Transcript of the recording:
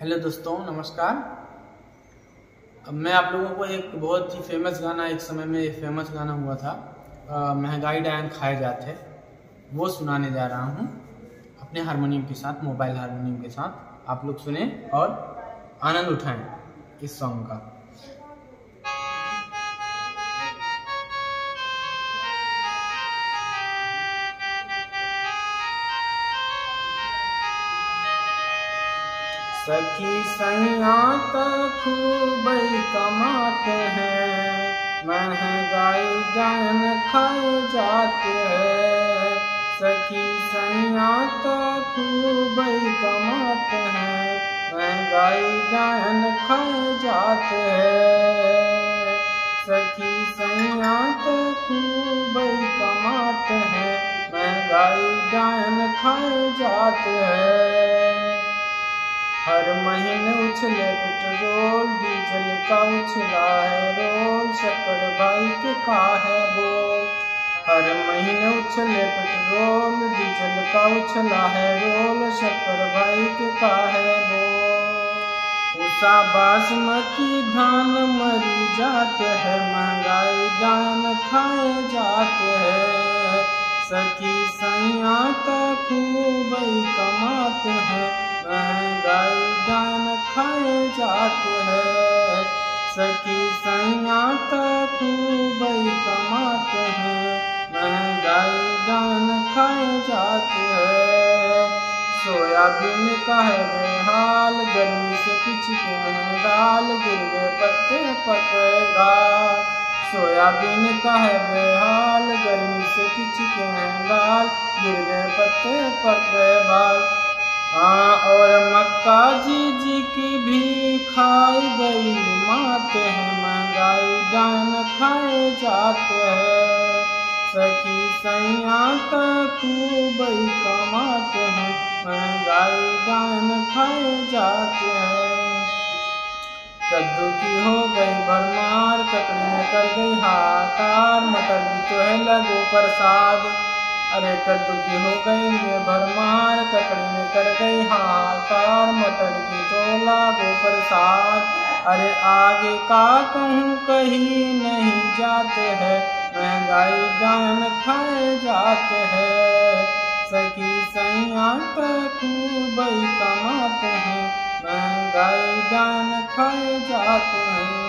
Hello दोस्तों, नमस्कार। अब मैं आप लोगों को एक बहुत ही फ़ेमस गाना, एक समय में एक फ़ेमस गाना हुआ था महँगाई डायन खाए जाते, वो सुनाने जा रहा हूँ। अपने हारमोनियम के साथ मोबाइल हारमोनियम के साथ, आप लोग सुने और आनंद उठाएँ इस सॉन्ग का। सखी सैया तो खूब कमाते हैं, महँगाई जान खाए जाते हैं। सखी सैया तो खूब कमाते हैं, महँगाई जान खाए जाते हैं। सखी सैया तो खूब कमाते हैं, महँगाई जान खाए जाते हैं। महीने उछले पेट्रोल डीजल का उछला है रोल शक्कर भाई के है बोल? हर महीने उछले पेट्रोल डीजल का उछला है रोल शक्कर भाई के का है बोल? उषा बासमती धान मरी जाते हैं, महँगाई दान खाए जाते हैं। सखी सैया तो खूब कमाते हैं दान खाए जाते हैं। सखी सैया तो खूब कमाते हैं। महँगाई दान खाए जाते हैं। सोयाबीन का है बेहाल गर्मी से पिछके हैं दाल गिर गए पत्ते पकेगा सोयाबीन का है बेहाल गर्मी से पिछके हैं दाल गिर गए पत्ते पक बाल हाँ और मक्का जी जी की भी खाई गई। माते हैं महँगाई, दान खाए जाते हैं। सखी सैया खूब कमाते हैं। महँगाई, दान खाए जाते हैं। कद्दू की हो गई भरमार ककड़ी कर गई हाकार मटर की तो है लगो प्रसाद। अरे कद्दू की हो गई ये भरमार ककड़ी में कर गई हाकार मटर की तो लागो प्रसाद अरे आगे का कहूँ, कहीं नहीं जाते हैं। महँगाई दान खाए जाते हैं। सखी सैया तो खूब कमाते हैं। महँगाई दान खाए जाते हैं।